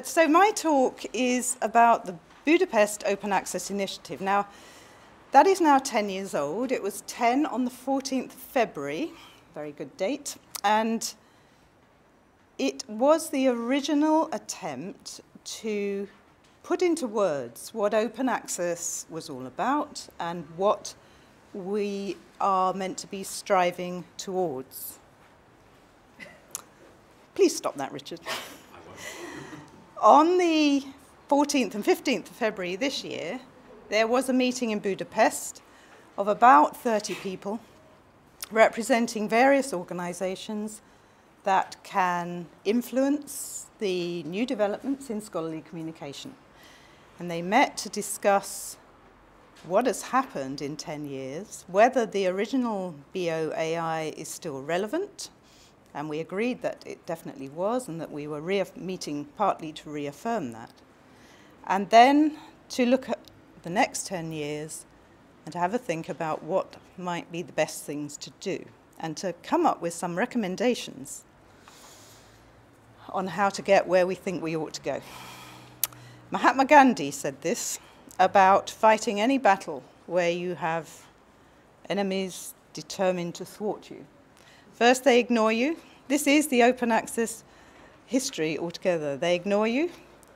so my talk is about the Budapest Open Access Initiative. Now, that is now 10 years old. It was 10 on the 14th of February, very good date, and it was the original attempt to put into words what open access was all about and what we are meant to be striving towards. Please stop that, Richard. On the 14th and 15th of February this year, there was a meeting in Budapest of about 30 people representing various organizations that can influence the new developments in scholarly communication. And they met to discuss what has happened in 10 years, whether the original BOAI is still relevant, and we agreed that it definitely was and that we were meeting partly to reaffirm that. And then to look at the next 10 years and to have a think about what might be the best things to do and to come up with some recommendations on how to get where we think we ought to go. Mahatma Gandhi said this about fighting any battle where you have enemies determined to thwart you. First, they ignore you. This is the open access history altogether. They ignore you,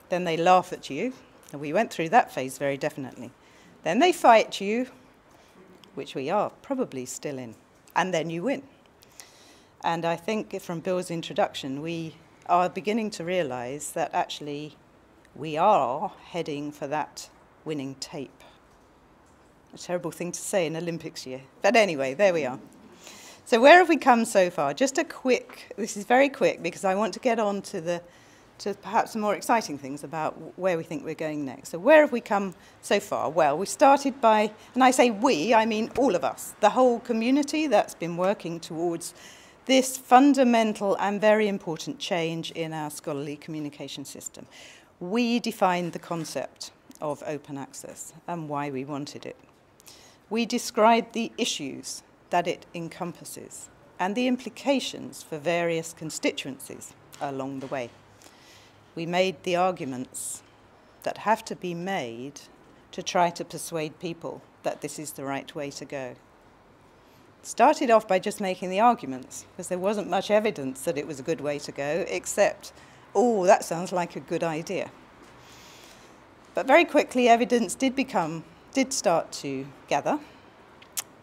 then they laugh at you. And we went through that phase very definitely. Then they fight you, which we are probably still in, and then you win. And I think from Bill's introduction, we are beginning to realize that actually we are heading for that winning tape. A terrible thing to say in Olympics year. But anyway, there we are. So where have we come so far? Just a quick, this is very quick because I want to get on to the to perhaps some more exciting things about where we think we're going next. So where have we come so far? Well, we started by, and I say we, I mean all of us, the whole community that's been working towards this fundamental and very important change in our scholarly communication system. We defined the concept of open access and why we wanted it. We described the issues that it encompasses and the implications for various constituencies along the way. We made the arguments that have to be made to try to persuade people that this is the right way to go started off by just making the arguments because there wasn't much evidence that it was a good way to go, except, oh, that sounds like a good idea. But very quickly, evidence did become, did start to gather,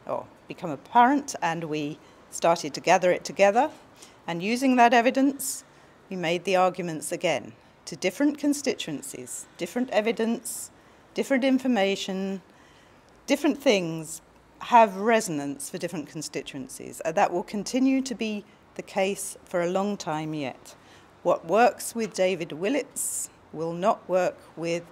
or become apparent, and we started to gather it together. And using that evidence, we made the arguments again to different constituencies, different evidence, different information, different things have resonance for different constituencies. That will continue to be the case for a long time yet. What works with David Willetts will not work with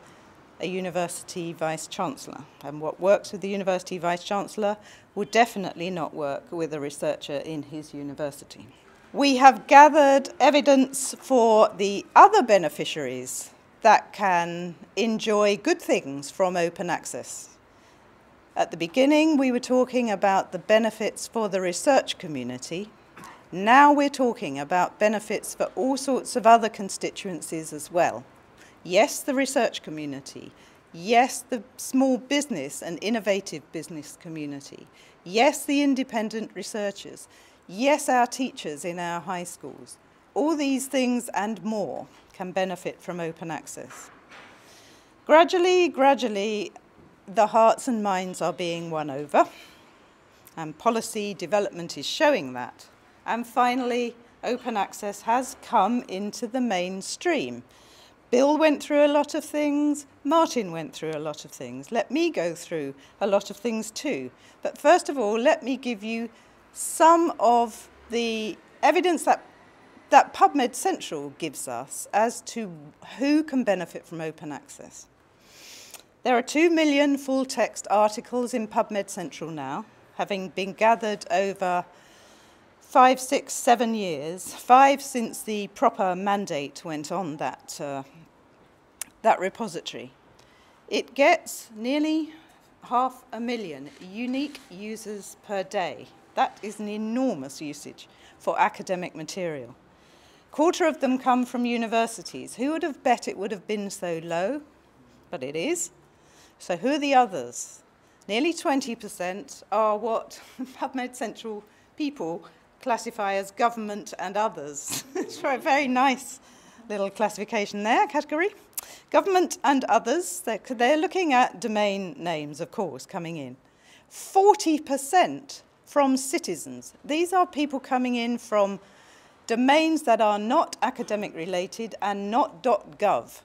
a university vice chancellor. And what works with the university vice chancellor would definitely not work with a researcher in his university. We have gathered evidence for the other beneficiaries that can enjoy good things from open access. At the beginning, we were talking about the benefits for the research community. Now we're talking about benefits for all sorts of other constituencies as well. Yes, the research community. Yes, the small business and innovative business community. Yes, the independent researchers. Yes, our teachers in our high schools. All these things and more can benefit from open access. Gradually, gradually, the hearts and minds are being won over, and policy development is showing that. And finally, open access has come into the mainstream. Bill went through a lot of things, Martin went through a lot of things. Let me go through a lot of things too. But first of all, let me give you some of the evidence that, that PubMed Central gives us as to who can benefit from open access. There are 2 million full text articles in PubMed Central now, having been gathered over five, six, seven years, five since the proper mandate went on that, uh, that repository. It gets nearly half a million unique users per day. That is an enormous usage for academic material. Quarter of them come from universities. Who would have bet it would have been so low? But it is. So who are the others? Nearly 20% are what PubMed Central people classify as government and others. it's a very nice little classification there, category. Government and others, they're, they're looking at domain names, of course, coming in. 40% from citizens. These are people coming in from domains that are not academic related and not .gov.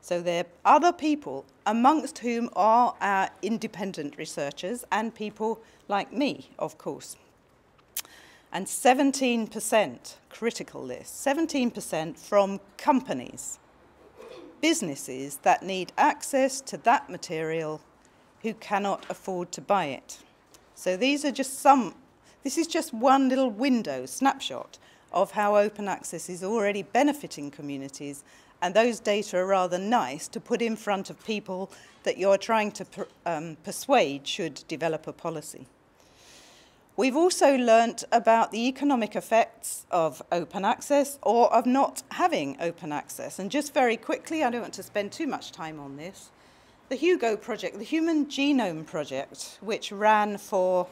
So they're other people amongst whom are our independent researchers and people like me, of course. And 17%, critical list, 17% from companies, businesses that need access to that material who cannot afford to buy it. So these are just some this is just one little window, snapshot, of how open access is already benefiting communities. And those data are rather nice to put in front of people that you're trying to per, um, persuade should develop a policy. We've also learnt about the economic effects of open access or of not having open access. And just very quickly, I don't want to spend too much time on this, the HUGO project, the Human Genome Project, which ran for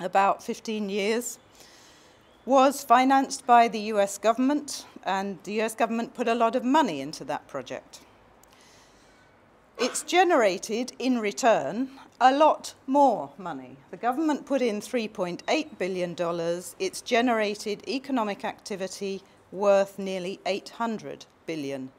about 15 years, was financed by the US government, and the US government put a lot of money into that project. It's generated in return a lot more money. The government put in $3.8 billion. It's generated economic activity worth nearly $800 billion.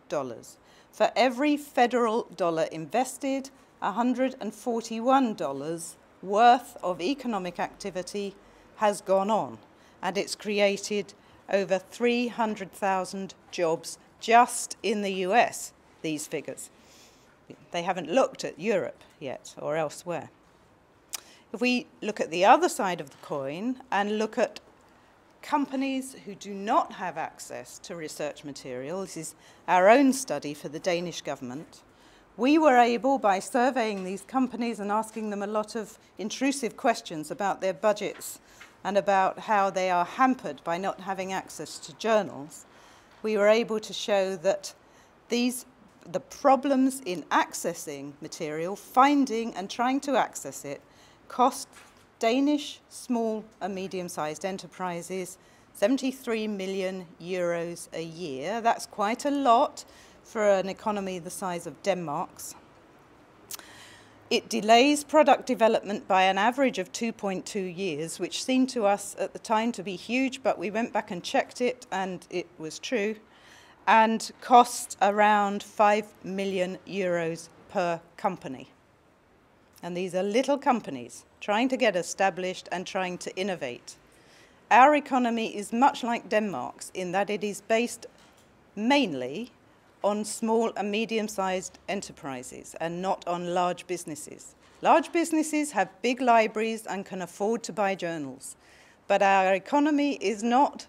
For every federal dollar invested, $141 worth of economic activity has gone on, and it's created over 300,000 jobs just in the US, these figures. They haven't looked at Europe yet or elsewhere. If we look at the other side of the coin and look at companies who do not have access to research material, this is our own study for the Danish government, we were able, by surveying these companies and asking them a lot of intrusive questions about their budgets and about how they are hampered by not having access to journals, we were able to show that these the problems in accessing material, finding and trying to access it, cost Danish small and medium-sized enterprises 73 million euros a year. That's quite a lot for an economy the size of Denmark's. It delays product development by an average of 2.2 years, which seemed to us at the time to be huge, but we went back and checked it and it was true, and costs around 5 million euros per company. And these are little companies trying to get established and trying to innovate. Our economy is much like Denmark's in that it is based mainly on small and medium-sized enterprises and not on large businesses. Large businesses have big libraries and can afford to buy journals. But our economy is not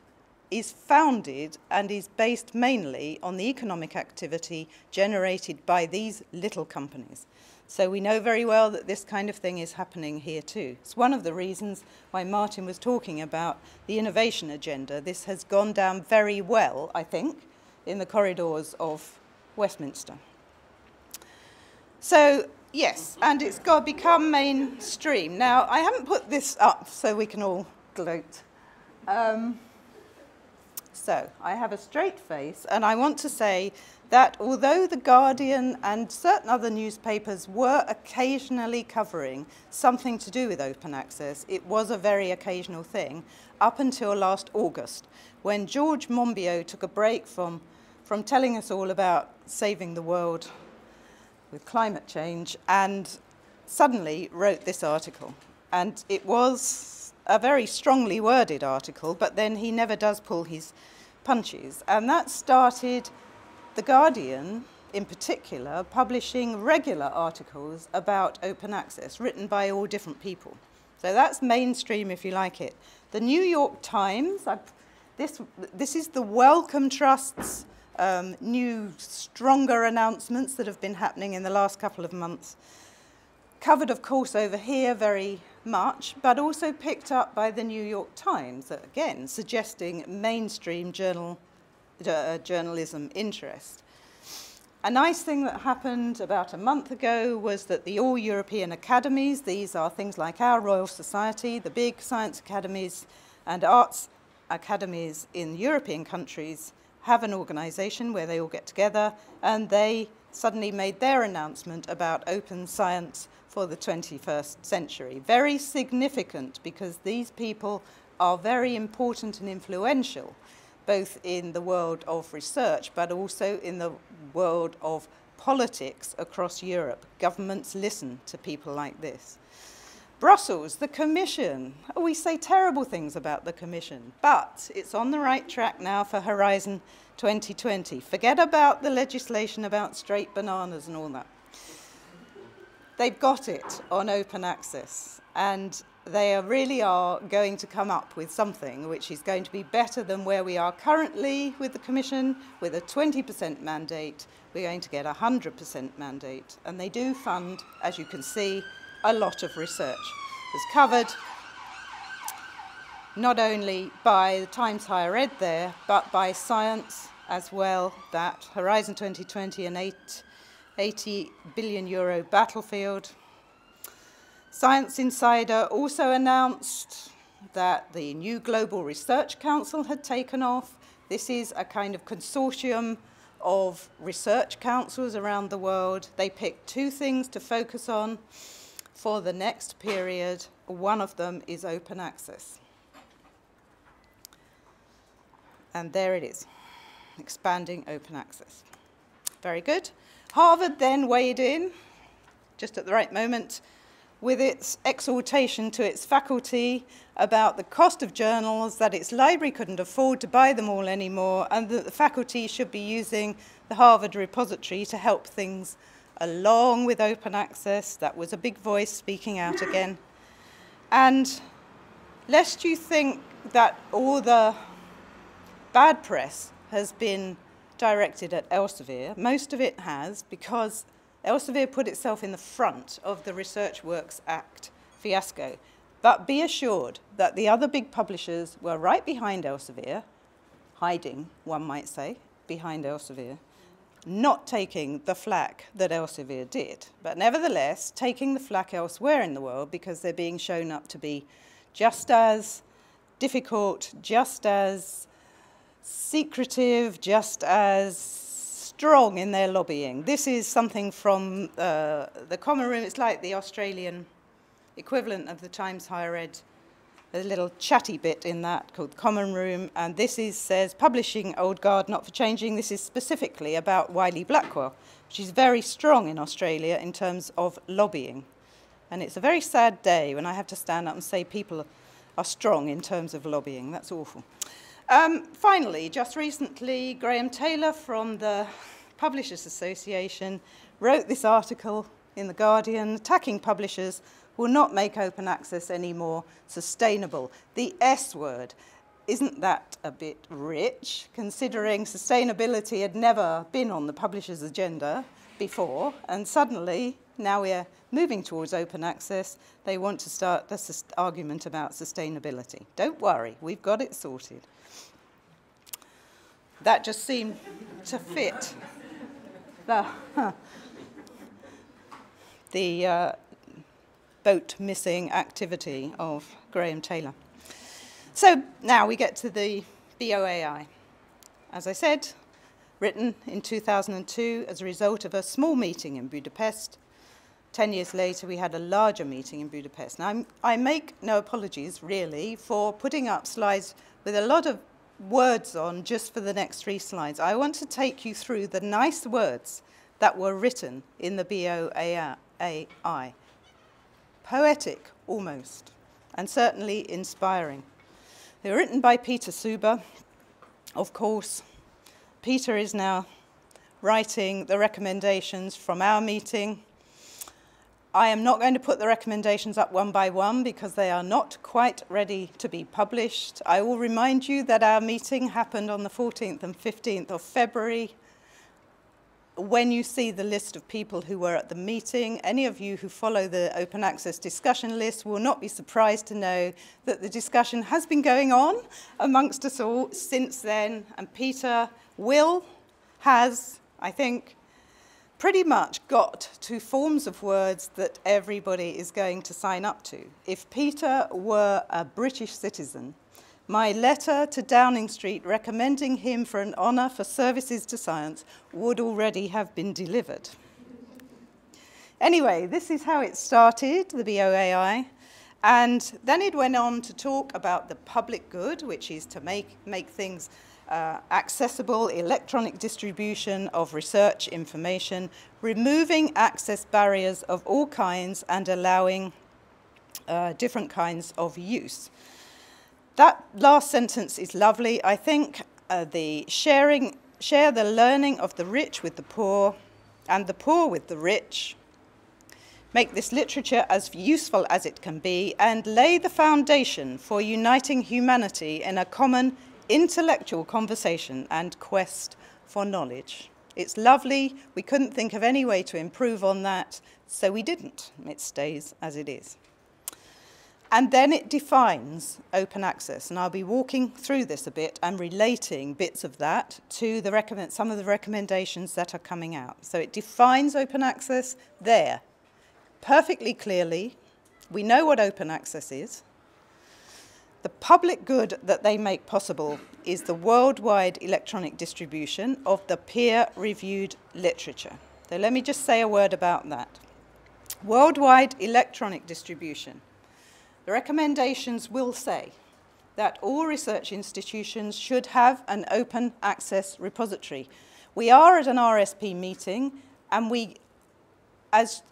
is founded and is based mainly on the economic activity generated by these little companies. So we know very well that this kind of thing is happening here too. It's one of the reasons why Martin was talking about the innovation agenda. This has gone down very well, I think, in the corridors of Westminster. So, yes, and it's got to become mainstream. Now, I haven't put this up so we can all gloat. Um, so, I have a straight face, and I want to say that although The Guardian and certain other newspapers were occasionally covering something to do with open access, it was a very occasional thing up until last August, when George Monbiot took a break from from telling us all about saving the world with climate change and suddenly wrote this article. And it was a very strongly worded article, but then he never does pull his punches. And that started The Guardian, in particular, publishing regular articles about open access, written by all different people. So that's mainstream, if you like it. The New York Times, I've, this, this is the Wellcome Trust's um, new, stronger announcements that have been happening in the last couple of months. Covered, of course, over here very much, but also picked up by the New York Times, again, suggesting mainstream journal, uh, journalism interest. A nice thing that happened about a month ago was that the All European Academies, these are things like our Royal Society, the big science academies and arts academies in European countries, have an organization where they all get together and they suddenly made their announcement about open science for the 21st century. Very significant because these people are very important and influential both in the world of research but also in the world of politics across Europe. Governments listen to people like this. Brussels, the Commission. Oh, we say terrible things about the Commission, but it's on the right track now for Horizon 2020. Forget about the legislation about straight bananas and all that. They've got it on open access, and they are really are going to come up with something which is going to be better than where we are currently with the Commission, with a 20% mandate. We're going to get a 100% mandate. And they do fund, as you can see, a lot of research. It's covered not only by the Times Higher Ed there, but by science as well, that Horizon 2020 and 8, 80 billion euro battlefield Science Insider also announced that the new Global Research Council had taken off. This is a kind of consortium of research councils around the world. They picked two things to focus on for the next period. One of them is open access. And there it is, expanding open access. Very good. Harvard then weighed in, just at the right moment, with its exhortation to its faculty about the cost of journals, that its library couldn't afford to buy them all anymore, and that the faculty should be using the Harvard repository to help things along with open access. That was a big voice speaking out again. And lest you think that all the bad press has been directed at Elsevier, most of it has, because Elsevier put itself in the front of the Research Works Act fiasco. But be assured that the other big publishers were right behind Elsevier, hiding, one might say, behind Elsevier, not taking the flack that Elsevier did, but nevertheless taking the flack elsewhere in the world because they're being shown up to be just as difficult, just as secretive, just as strong in their lobbying. This is something from uh, the Common Room. It's like the Australian equivalent of the Times Higher Ed. A little chatty bit in that called Common Room, and this is says publishing Old Guard not for changing. This is specifically about Wiley Blackwell, is very strong in Australia in terms of lobbying. And it's a very sad day when I have to stand up and say people are strong in terms of lobbying. That's awful. Um, finally, just recently, Graham Taylor from the Publishers Association wrote this article in The Guardian, attacking publishers will not make open access any more sustainable. The S word, isn't that a bit rich, considering sustainability had never been on the publisher's agenda before, and suddenly, now we're moving towards open access, they want to start this argument about sustainability. Don't worry, we've got it sorted that just seemed to fit the, the uh, boat missing activity of Graham Taylor. So now we get to the BOAI. As I said, written in 2002 as a result of a small meeting in Budapest. Ten years later, we had a larger meeting in Budapest. Now, I'm, i make no apologies, really, for putting up slides with a lot of words on just for the next three slides. I want to take you through the nice words that were written in the BOAI. Poetic, almost, and certainly inspiring. They were written by Peter Suber. Of course, Peter is now writing the recommendations from our meeting I am not going to put the recommendations up one by one because they are not quite ready to be published. I will remind you that our meeting happened on the 14th and 15th of February. when you see the list of people who were at the meeting, any of you who follow the open access discussion list will not be surprised to know that the discussion has been going on amongst us all since then. And Peter will, has, I think, pretty much got to forms of words that everybody is going to sign up to. If Peter were a British citizen, my letter to Downing Street recommending him for an honour for services to science would already have been delivered. Anyway, this is how it started, the BOAI. And then it went on to talk about the public good, which is to make, make things uh, accessible, electronic distribution of research information, removing access barriers of all kinds and allowing uh, different kinds of use. That last sentence is lovely. I think uh, the sharing, share the learning of the rich with the poor and the poor with the rich, make this literature as useful as it can be, and lay the foundation for uniting humanity in a common intellectual conversation and quest for knowledge. It's lovely. We couldn't think of any way to improve on that, so we didn't. It stays as it is. And then it defines open access. And I'll be walking through this a bit and relating bits of that to the recommend, some of the recommendations that are coming out. So it defines open access there perfectly clearly. We know what open access is. The public good that they make possible is the worldwide electronic distribution of the peer-reviewed literature. So let me just say a word about that. Worldwide electronic distribution the recommendations will say that all research institutions should have an open access repository. We are at an RSP meeting and we, as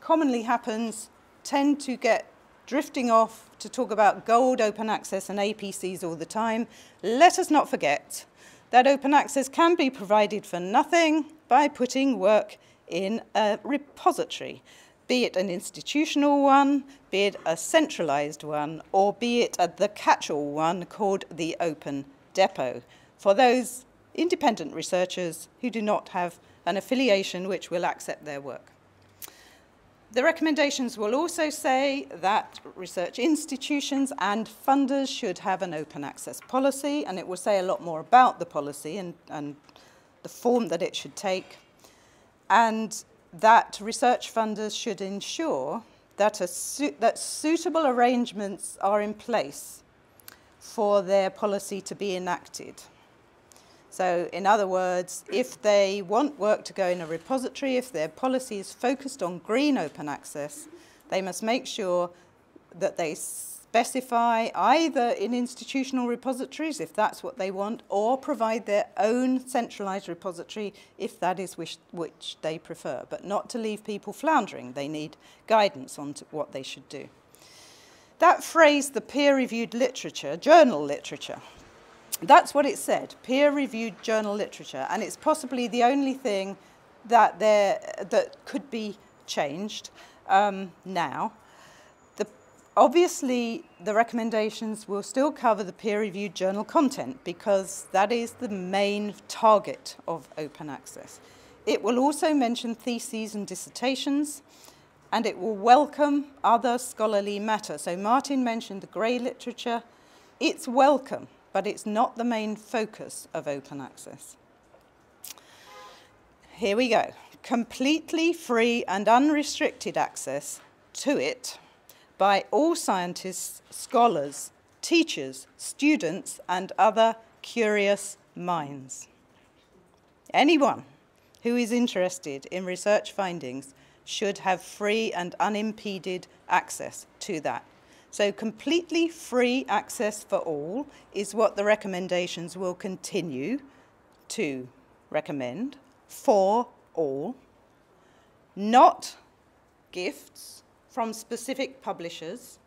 commonly happens, tend to get drifting off to talk about gold open access and APCs all the time. Let us not forget that open access can be provided for nothing by putting work in a repository be it an institutional one, be it a centralized one, or be it the catch-all one called the Open Depot, for those independent researchers who do not have an affiliation which will accept their work. The recommendations will also say that research institutions and funders should have an open access policy, and it will say a lot more about the policy and, and the form that it should take. And that research funders should ensure that, su that suitable arrangements are in place for their policy to be enacted. So in other words, if they want work to go in a repository, if their policy is focused on green open access, they must make sure that they specify either in institutional repositories, if that's what they want, or provide their own centralized repository if that is which, which they prefer, but not to leave people floundering. They need guidance on what they should do. That phrase, the peer-reviewed literature, journal literature, that's what it said, peer-reviewed journal literature, and it's possibly the only thing that, there, that could be changed um, now. Obviously, the recommendations will still cover the peer-reviewed journal content because that is the main target of open access. It will also mention theses and dissertations, and it will welcome other scholarly matter. So Martin mentioned the grey literature. It's welcome, but it's not the main focus of open access. Here we go. Completely free and unrestricted access to it by all scientists, scholars, teachers, students, and other curious minds. Anyone who is interested in research findings should have free and unimpeded access to that. So completely free access for all is what the recommendations will continue to recommend for all, not gifts, from specific publishers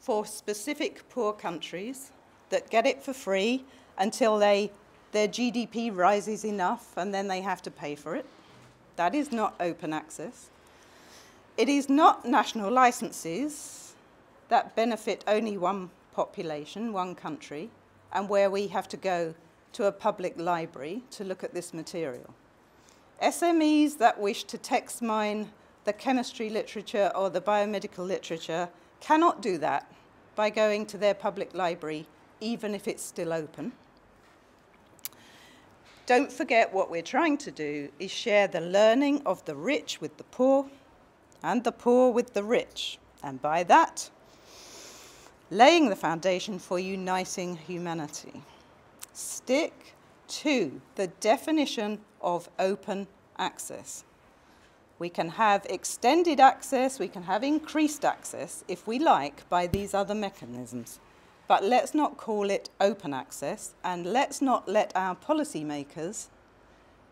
for specific poor countries that get it for free until they, their GDP rises enough and then they have to pay for it. That is not open access. It is not national licenses that benefit only one population, one country, and where we have to go to a public library to look at this material. SMEs that wish to text mine the chemistry literature or the biomedical literature cannot do that by going to their public library, even if it's still open. Don't forget what we're trying to do is share the learning of the rich with the poor and the poor with the rich. And by that, laying the foundation for uniting humanity. Stick to the definition of open access. We can have extended access, we can have increased access, if we like, by these other mechanisms. But let's not call it open access, and let's not let our policymakers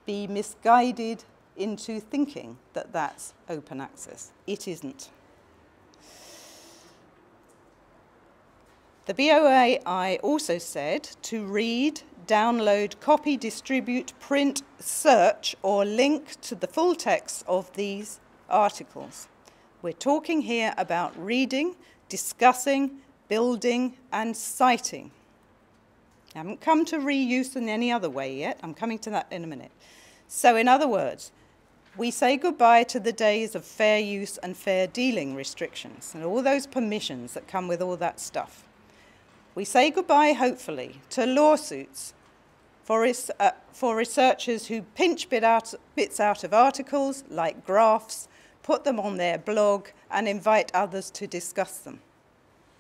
be misguided into thinking that that's open access. It isn't. The BOAI also said to read download, copy, distribute, print, search, or link to the full text of these articles. We're talking here about reading, discussing, building, and citing. I haven't come to reuse in any other way yet. I'm coming to that in a minute. So, in other words, we say goodbye to the days of fair use and fair dealing restrictions and all those permissions that come with all that stuff. We say goodbye, hopefully, to lawsuits for, uh, for researchers who pinch bit out, bits out of articles, like graphs, put them on their blog, and invite others to discuss them.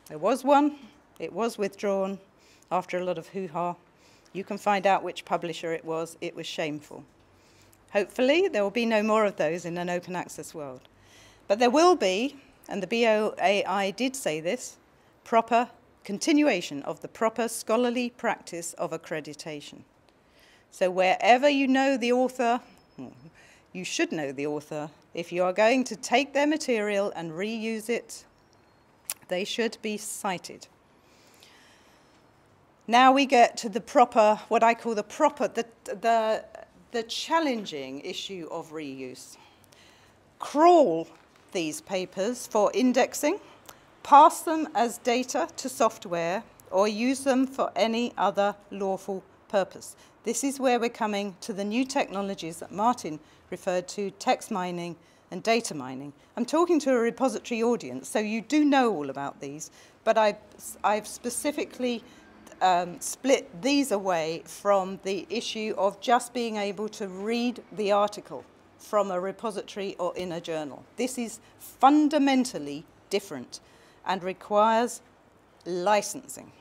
There was one, it was withdrawn after a lot of hoo ha. You can find out which publisher it was, it was shameful. Hopefully, there will be no more of those in an open access world. But there will be, and the BOAI did say this, proper continuation of the proper scholarly practice of accreditation. So wherever you know the author, hmm, you should know the author. If you are going to take their material and reuse it, they should be cited. Now we get to the proper, what I call the proper, the, the, the challenging issue of reuse. Crawl these papers for indexing pass them as data to software, or use them for any other lawful purpose. This is where we're coming to the new technologies that Martin referred to, text mining and data mining. I'm talking to a repository audience, so you do know all about these, but I've, I've specifically um, split these away from the issue of just being able to read the article from a repository or in a journal. This is fundamentally different and requires licensing.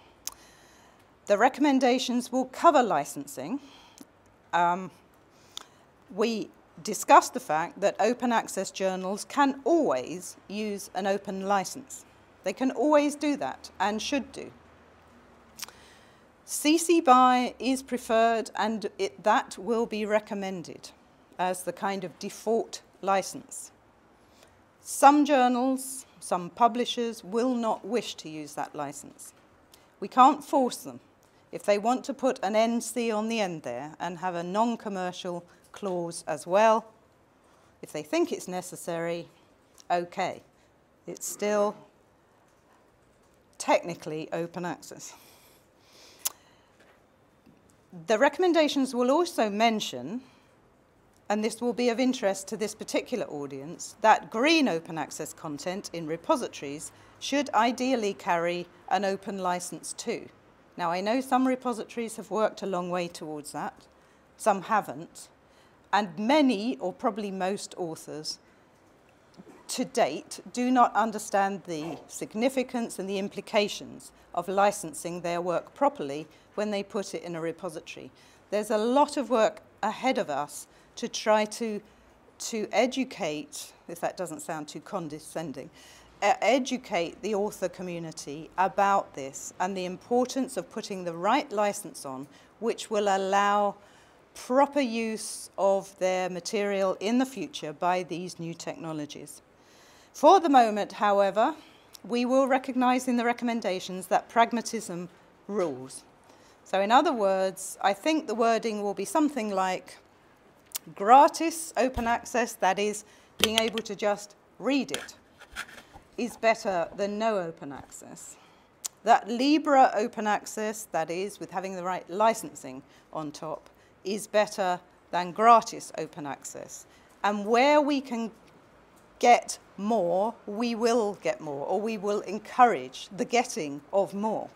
The recommendations will cover licensing. Um, we discussed the fact that open access journals can always use an open license. They can always do that and should do. CC BY is preferred and it, that will be recommended as the kind of default license. Some journals some publishers will not wish to use that license. We can't force them. If they want to put an NC on the end there and have a non-commercial clause as well, if they think it's necessary, okay. It's still technically open access. The recommendations will also mention and this will be of interest to this particular audience, that green open access content in repositories should ideally carry an open license too. Now, I know some repositories have worked a long way towards that, some haven't, and many, or probably most authors, to date, do not understand the significance and the implications of licensing their work properly when they put it in a repository. There's a lot of work ahead of us to try to, to educate, if that doesn't sound too condescending, uh, educate the author community about this and the importance of putting the right license on, which will allow proper use of their material in the future by these new technologies. For the moment, however, we will recognize in the recommendations that pragmatism rules. So in other words, I think the wording will be something like Gratis open access, that is, being able to just read it, is better than no open access. That Libre open access, that is, with having the right licensing on top, is better than gratis open access. And where we can get more, we will get more, or we will encourage the getting of more.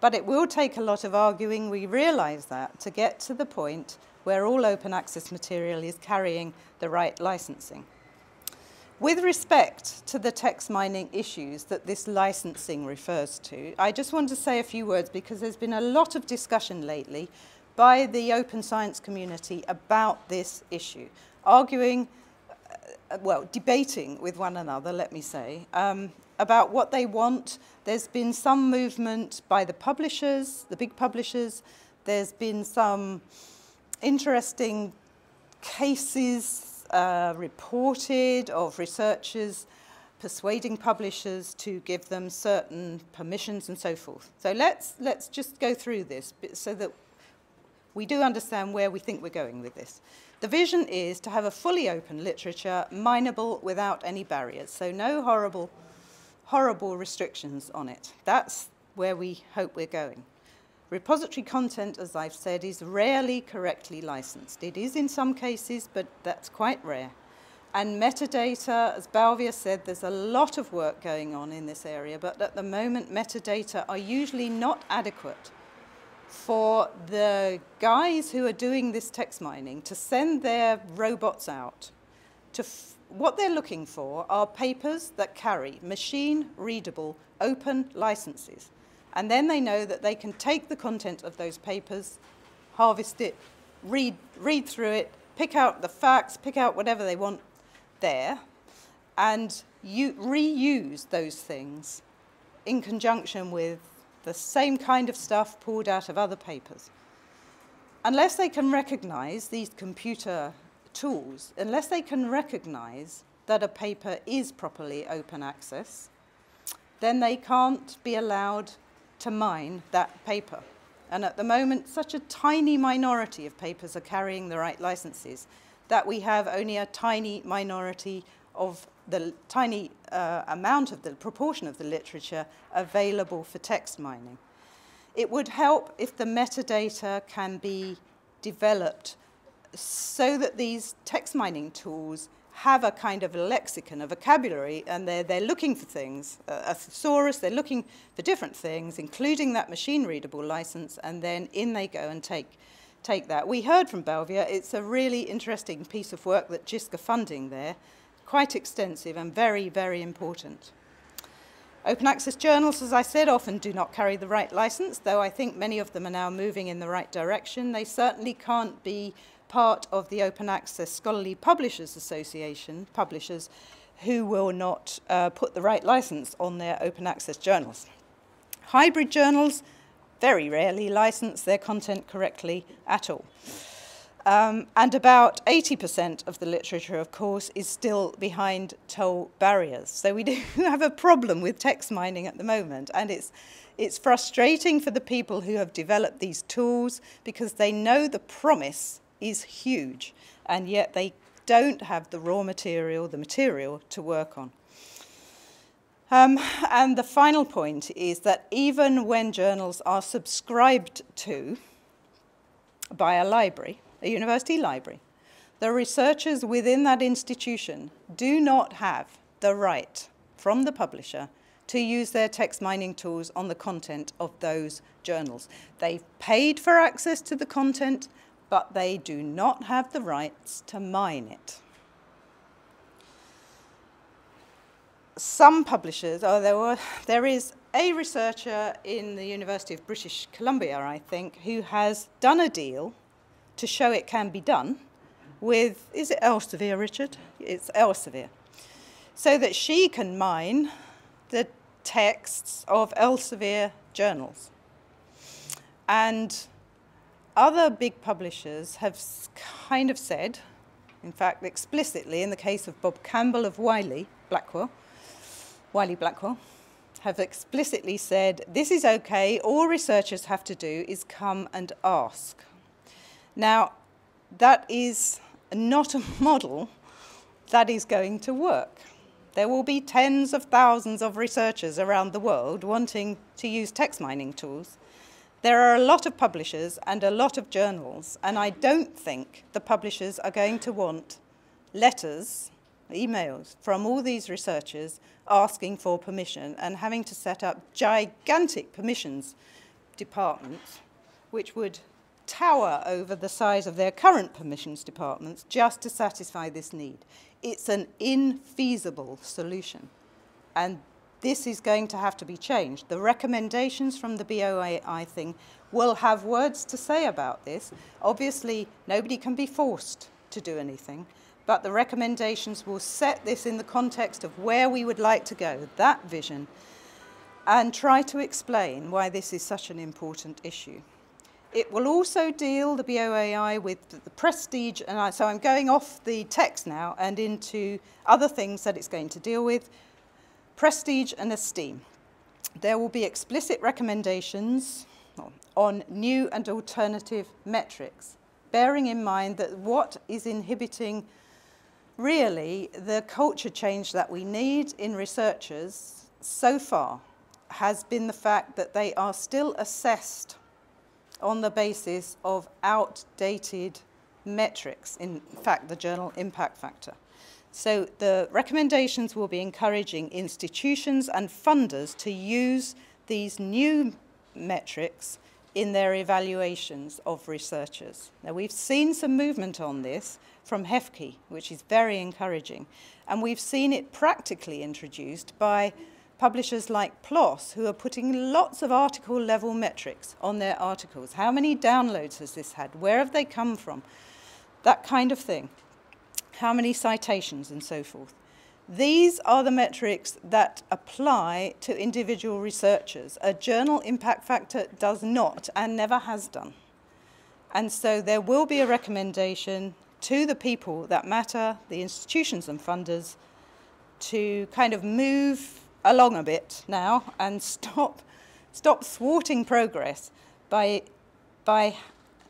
But it will take a lot of arguing, we realize that, to get to the point where all open access material is carrying the right licensing. With respect to the text mining issues that this licensing refers to, I just want to say a few words because there's been a lot of discussion lately by the open science community about this issue, arguing, uh, well, debating with one another, let me say, um, about what they want. There's been some movement by the publishers, the big publishers. There's been some interesting cases uh, reported of researchers persuading publishers to give them certain permissions and so forth. So let's, let's just go through this so that we do understand where we think we're going with this. The vision is to have a fully open literature, mineable without any barriers, so no horrible, horrible restrictions on it. That's where we hope we're going. Repository content, as I've said, is rarely correctly licensed. It is in some cases, but that's quite rare. And metadata, as Balviar said, there's a lot of work going on in this area, but at the moment, metadata are usually not adequate for the guys who are doing this text mining to send their robots out. To what they're looking for are papers that carry machine-readable open licenses. And then they know that they can take the content of those papers, harvest it, read, read through it, pick out the facts, pick out whatever they want there, and you reuse those things in conjunction with the same kind of stuff pulled out of other papers. Unless they can recognize these computer tools, unless they can recognize that a paper is properly open access, then they can't be allowed to mine that paper. And at the moment, such a tiny minority of papers are carrying the right licenses that we have only a tiny minority of the tiny uh, amount of the proportion of the literature available for text mining. It would help if the metadata can be developed so that these text mining tools have a kind of lexicon, a vocabulary, and they're, they're looking for things. Uh, a thesaurus, they're looking for different things, including that machine-readable license, and then in they go and take, take that. We heard from Balviar, it's a really interesting piece of work that JISC are funding there, quite extensive and very, very important. Open access journals, as I said, often do not carry the right license, though I think many of them are now moving in the right direction. They certainly can't be part of the Open Access Scholarly Publishers Association, publishers who will not uh, put the right license on their open access journals. Hybrid journals very rarely license their content correctly at all. Um, and about 80% of the literature, of course, is still behind toll barriers. So we do have a problem with text mining at the moment, and it's, it's frustrating for the people who have developed these tools because they know the promise is huge, and yet they don't have the raw material, the material to work on. Um, and the final point is that even when journals are subscribed to by a library, a university library, the researchers within that institution do not have the right from the publisher to use their text mining tools on the content of those journals. They've paid for access to the content, but they do not have the rights to mine it. Some publishers, oh, there, were, there is a researcher in the University of British Columbia, I think, who has done a deal to show it can be done with, is it Elsevier, Richard? It's Elsevier. So that she can mine the texts of Elsevier journals. And other big publishers have kind of said, in fact, explicitly, in the case of Bob Campbell of Wiley, Blackwell, Wiley Blackwell, have explicitly said, this is okay, all researchers have to do is come and ask. Now, that is not a model that is going to work. There will be tens of thousands of researchers around the world wanting to use text mining tools, There are a lot of publishers and a lot of journals, and I don't think the publishers are going to want letters, emails from all these researchers asking for permission and having to set up gigantic permissions departments, which would tower over the size of their current permissions departments just to satisfy this need. It's an infeasible solution. And this is going to have to be changed. The recommendations from the BOAI thing will have words to say about this. Obviously, nobody can be forced to do anything, but the recommendations will set this in the context of where we would like to go, that vision, and try to explain why this is such an important issue. It will also deal, the BOAI, with the prestige, and I, so I'm going off the text now and into other things that it's going to deal with, prestige and esteem. There will be explicit recommendations on new and alternative metrics, bearing in mind that what is inhibiting really the culture change that we need in researchers so far has been the fact that they are still assessed on the basis of outdated metrics, in fact, the journal impact factor. So the recommendations will be encouraging institutions and funders to use these new metrics in their evaluations of researchers. Now we've seen some movement on this from HEFCE, which is very encouraging, and we've seen it practically introduced by publishers like PLOS, who are putting lots of article level metrics on their articles. How many downloads has this had? Where have they come from? That kind of thing how many citations, and so forth. These are the metrics that apply to individual researchers. A journal impact factor does not and never has done. And so there will be a recommendation to the people that matter, the institutions and funders, to kind of move along a bit now and stop, stop thwarting progress by, by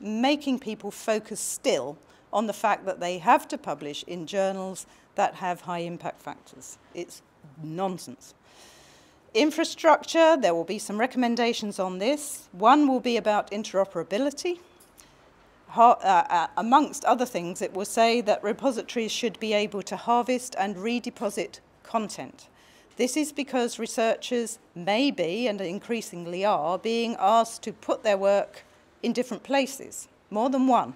making people focus still on the fact that they have to publish in journals that have high impact factors. It's nonsense. Infrastructure, there will be some recommendations on this. One will be about interoperability. Uh, uh, amongst other things, it will say that repositories should be able to harvest and redeposit content. This is because researchers may be, and increasingly are, being asked to put their work in different places, more than one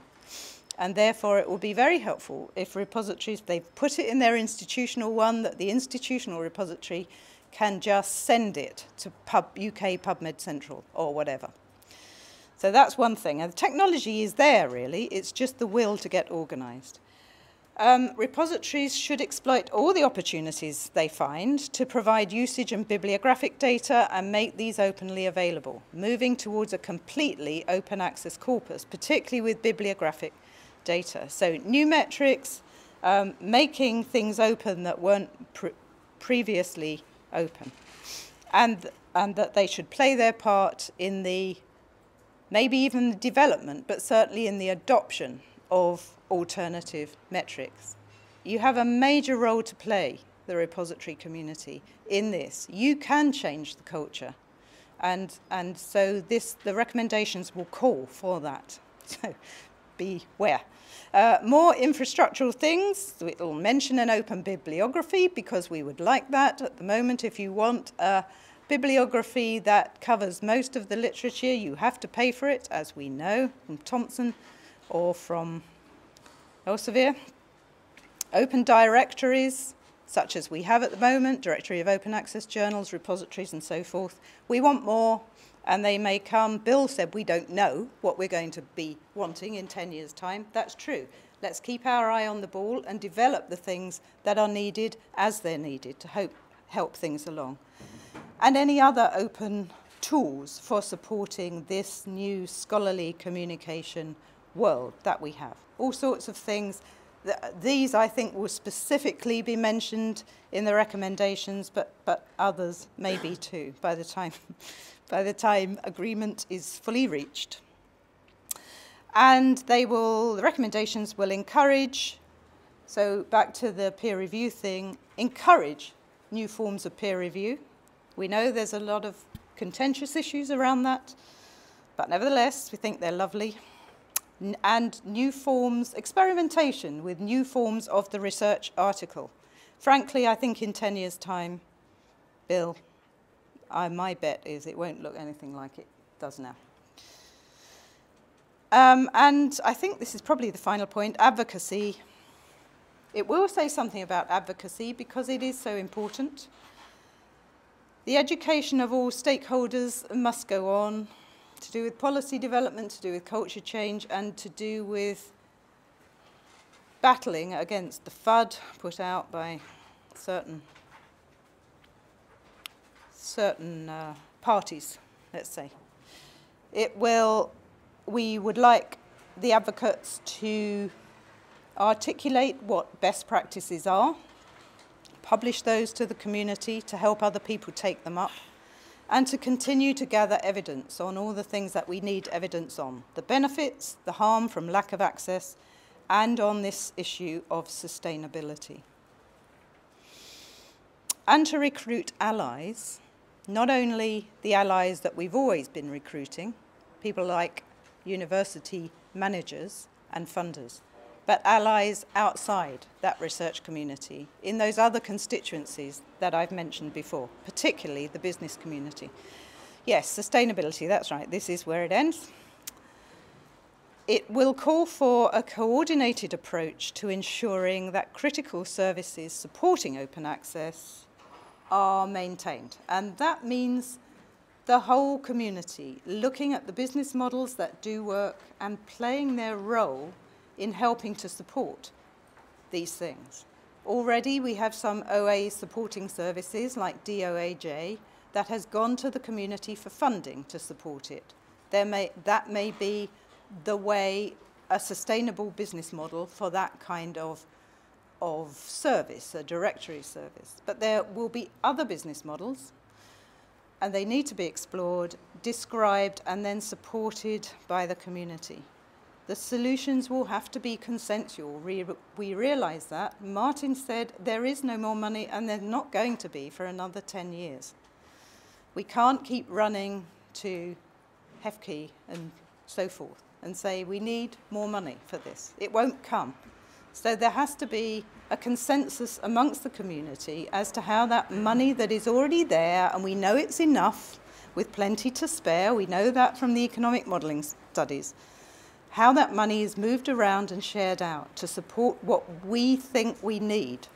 and therefore it will be very helpful if repositories, they've put it in their institutional one, that the institutional repository can just send it to Pub, UK PubMed Central or whatever. So that's one thing. And the technology is there, really. It's just the will to get organized. Um, repositories should exploit all the opportunities they find to provide usage and bibliographic data and make these openly available, moving towards a completely open access corpus, particularly with bibliographic data. So new metrics, um, making things open that weren't pre previously open. And, and that they should play their part in the, maybe even the development, but certainly in the adoption of alternative metrics. You have a major role to play, the repository community, in this. You can change the culture. And, and so this, the recommendations will call for that. So beware. Uh, more infrastructural things, it will mention an open bibliography because we would like that at the moment. If you want a bibliography that covers most of the literature, you have to pay for it, as we know from Thomson or from Elsevier. Open directories, such as we have at the moment, Directory of Open Access Journals, repositories and so forth. We want more and they may come. Bill said we don't know what we're going to be wanting in 10 years' time. That's true. Let's keep our eye on the ball and develop the things that are needed as they're needed to hope, help things along. And any other open tools for supporting this new scholarly communication world that we have. All sorts of things. These, I think, will specifically be mentioned in the recommendations, but, but others maybe too by the time by the time agreement is fully reached. And they will, the recommendations will encourage, so back to the peer review thing, encourage new forms of peer review. We know there's a lot of contentious issues around that, But nevertheless, we think they're lovely. And new forms, experimentation with new forms of the research article. Frankly, I think in 10 years' time, Bill, I, my bet is it won't look anything like it does now. Um, and I think this is probably the final point, advocacy. It will say something about advocacy because it is so important. The education of all stakeholders must go on to do with policy development, to do with culture change, and to do with battling against the FUD put out by certain certain uh, parties, let's say. It will, we would like the advocates to articulate what best practices are, publish those to the community to help other people take them up, and to continue to gather evidence on all the things that we need evidence on, the benefits, the harm from lack of access, and on this issue of sustainability. And to recruit allies not only the allies that we've always been recruiting, people like university managers and funders, but allies outside that research community in those other constituencies that I've mentioned before, particularly the business community. Yes, sustainability, that's right, this is where it ends. It will call for a coordinated approach to ensuring that critical services supporting open access are maintained. And that means the whole community looking at the business models that do work and playing their role in helping to support these things. Already we have some OA supporting services like DOAJ that has gone to the community for funding to support it. There may, that may be the way a sustainable business model for that kind of of service, a directory service. But there will be other business models, and they need to be explored, described, and then supported by the community. The solutions will have to be consensual. We, realize that. Martin said there is no more money, and there's not going to be for another 10 years. We can't keep running to HEFCE and so forth and say we need more money for this. It won't come. So there has to be a consensus amongst the community as to how that money that is already there, and we know it's enough with plenty to spare, we know that from the economic modelling studies, how that money is moved around and shared out to support what we think we need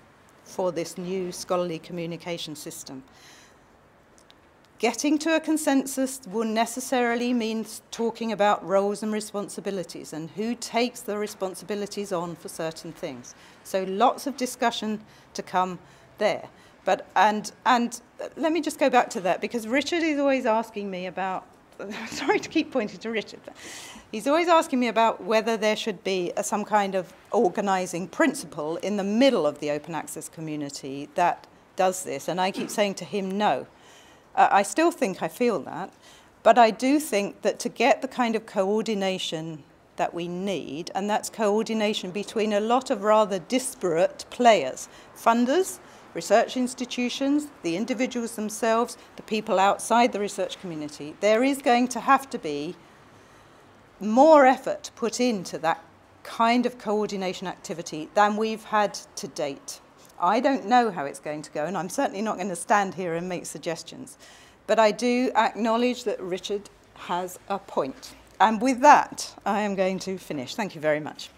for this new scholarly communication system. Getting to a consensus will necessarily mean talking about roles and responsibilities and who takes the responsibilities on for certain things. So lots of discussion to come there. But, and, and uh, let me just go back to that because Richard is always asking me about, sorry to keep pointing to Richard, he's always asking me about whether there should be a, some kind of organizing principle in the middle of the open access community that does this. And I keep saying to him, no. Uh, I still think I feel that, but I do think that to get the kind of coordination that we need, and that's coordination between a lot of rather disparate players, funders, research institutions, the individuals themselves, the people outside the research community, there is going to have to be more effort put into that kind of coordination activity than we've had to date. I don't know how it's going to go, and I'm certainly not going to stand here and make suggestions. But I do acknowledge that Richard has a point. And with that, I am going to finish. Thank you very much.